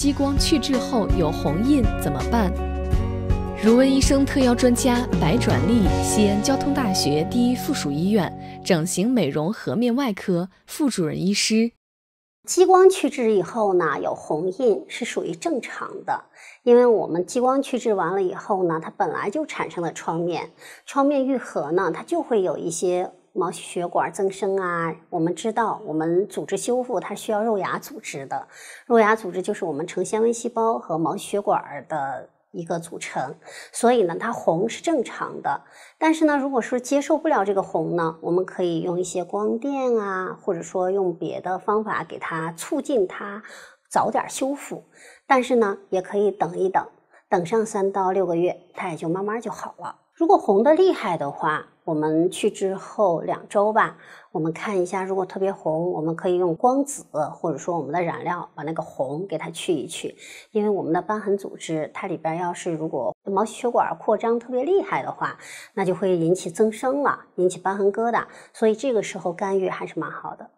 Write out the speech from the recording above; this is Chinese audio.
激光去痣后有红印怎么办？如文医生特邀专家白转利，西安交通大学第一附属医院整形美容颌面外科副主任医师。激光去痣以后呢，有红印是属于正常的，因为我们激光去痣完了以后呢，它本来就产生了创面，创面愈合呢，它就会有一些毛细血管增生啊。我们知道，我们组织修复它需要肉芽组织的，肉芽组织就是我们成纤维细胞和毛细血管的。一个组成，所以呢，它红是正常的。但是呢，如果说接受不了这个红呢，我们可以用一些光电啊，或者说用别的方法给它促进它早点修复。但是呢，也可以等一等，等上三到六个月，它也就慢慢就好了。如果红的厉害的话，我们去之后两周吧，我们看一下，如果特别红，我们可以用光子或者说我们的染料把那个红给它去一去。因为我们的瘢痕组织，它里边要是如果毛细血管扩张特别厉害的话，那就会引起增生了，引起瘢痕疙瘩。所以这个时候干预还是蛮好的。